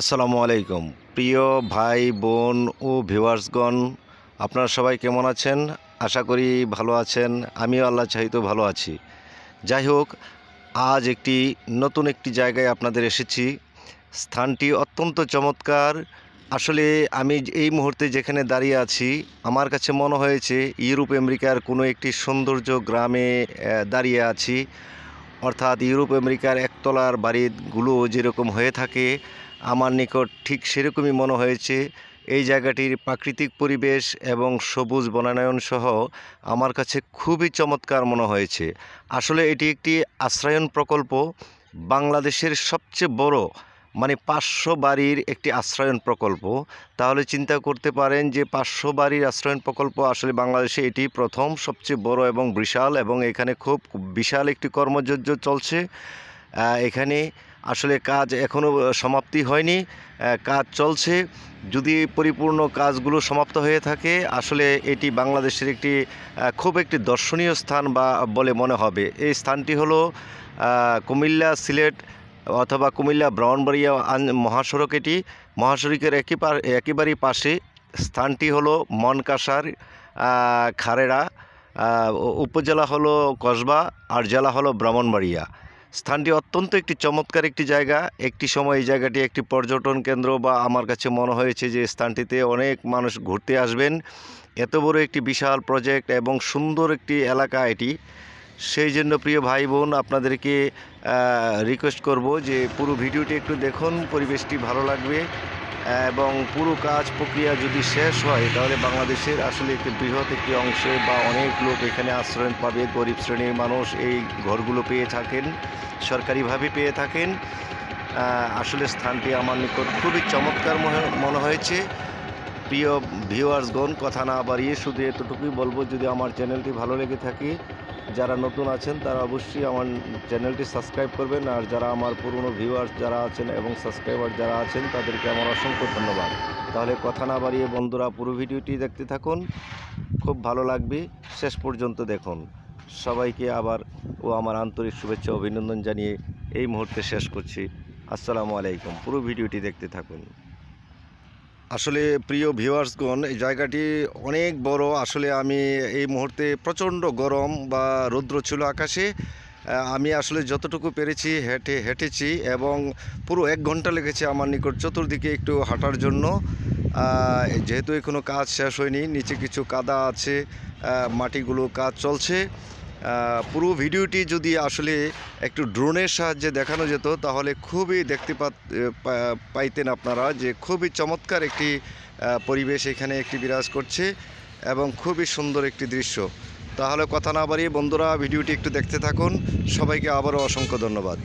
আসসালামু আলাইকুম। প্রিয় ভাই, বোন ও ভিউয়ার্সগণ, আপনারা সবাই কেমন আছেন? আশা করি ভালো আছেন। আমিও আল্লাহ চাহিত ভালো আছি। যাই হোক, আজ একটি নতুন একটি জায়গায় আপনাদের এসেছি। স্থানটি অত্যন্ত চমৎকার। আসলে আমি এই মুহূর্তে যেখানে দাঁড়িয়ে আছি, আমার কাছে মনে হয়েছে ইউরোপ, আমেরিকার কোনো একটি সৌন্দর্য গ্রামে দাঁড়িয়ে আছি। অর্থাৎ ইউরোপ, আমেরিকার একতলার বাড়িগুলো যেরকম হয়ে থাকে আমার নিকট ঠিক সেরকমই মনে হয়েছে। এই জায়গাটির প্রাকৃতিক পরিবেশ এবং সবুজ বনায়ন সহ আমার কাছে খুবই চমৎকার মনে হয়েছে। আসলে এটি একটি আশ্রয়ন প্রকল্প। বাংলাদেশের সবচেয়ে বড় মানে পাঁচশো বাড়ির একটি আশ্রয়ন প্রকল্প। তাহলে চিন্তা করতে পারেন যে পাঁচশো বাড়ির আশ্রয়ন প্রকল্প আসলে বাংলাদেশে এটি প্রথম, সবচেয়ে বড় এবং বিশাল এবং এখানে খুব বিশাল একটি কর্মযজ্ঞ চলছে। এখানে আসলে কাজ এখনও সমাপ্তি হয়নি কাজ চলছে। যদি পরিপূর্ণ কাজগুলো সমাপ্ত হয়ে থাকে, আসলে এটি বাংলাদেশের একটি খুব একটি দর্শনীয় স্থান বা, বলে মনে হবে। এই স্থানটি হলো কুমিল্লা সিলেট অথবা কুমিল্লা ব্রাহ্মণবাড়িয়া আন- মহাসড়ক এটি। মহাসড়কের একেবার একেবারেই পাশে স্থানটি হলো মনকাসার খারেড়া উপজেলা হলো কসবা, আর জেলা হলো ব্রাহ্মণবাড়িয়া। স্থানটি অত্যন্ত একটি চমৎকার একটি জায়গা। একটি সময় এই জায়গাটি একটি পর্যটন কেন্দ্র বা আমার কাছে মনে হয়েছে যে স্থানটিতে অনেক মানুষ ঘুরতে আসবেন। এত বড় একটি বিশাল প্রজেক্ট এবং সুন্দর একটি এলাকা এটি। সেই জন্য প্রিয় ভাই বোন আপনাদেরকে রিকোয়েস্ট করব যে পুরো ভিডিওটি একটু দেখুন, পরিবেশটি ভালো লাগবে। এবং পুরো কাজ প্রক্রিয়া যদি শেষ হয়, তাহলে বাংলাদেশের আসলে একটি বৃহৎ একটি অংশে বা অনেক লোক এখানে আশ্রয় পাবে। গরিব শ্রেণির মানুষ এই ঘরগুলো পেয়ে থাকেন, সরকারিভাবে পেয়ে থাকেন। আসলে স্থানটি আমার নিকট খুবই চমৎকার মনে- হয়েছে। প্রিয় ভিউয়ার্সগণ, কথা না বাড়িয়ে শুধু এতটুকুই বলব, যদি আমার চ্যানেলটি ভালো লেগে থাকে যারা নতুন আছেন, তারা অবশ্যই আমার চ্যানেলটি সাবস্ক্রাইব করবেন। আর যারা আমার পুরনো ভিউয়ার্স যারা আছেন এবং সাবস্ক্রাইবার যারা আছেন, তাদেরকে আমার অসংখ্য ধন্যবাদ। তাহলে কথা না বাড়িয়ে বন্ধুরা, পুরো ভিডিওটি দেখতে থাকুন। খুব ভালো লাগবে। শেষ পর্যন্ত দেখুন। সবাইকে আবার ও আমার আন্তরিক শুভেচ্ছা, অভিনন্দন জানিয়ে এই মুহূর্তে শেষ করছি। আসসালামু আলাইকুম। পুরো ভিডিওটি দেখতে থাকুন। আসলে প্রিয় ভিউয়ার্সগণ, এই জায়গাটি অনেক বড়। আসলে আমি এই মুহূর্তে প্রচণ্ড গরম বা রৌদ্র ছিল আকাশে। আমি আসলে যতটুকু পেরেছি হেঁটে, হেঁটেছি এবং পুরো এক ঘণ্টা লেগেছে আমার নিকট চতুর্দিকে একটু হাঁটার জন্য। যেহেতু এখনও কাজ শেষ হয়নি, নিচে কিছু কাদা আছে মাটিগুলো কাজ চলছে। পুরো ভিডিওটি যদি আসলে একটু ড্রোনের সাহায্যে দেখানো যেত, তাহলে খুবই দেখতে পাইতেন আপনারা যে খুবই চমৎকার একটি পরিবেশ এখানে একটি বিরাজ করছে এবং খুবই সুন্দর একটি দৃশ্য। তাহলে কথা না বাড়িয়ে বন্ধুরা, ভিডিওটি একটু দেখতে থাকুন। সবাইকে আবারও অসংখ্য ধন্যবাদ।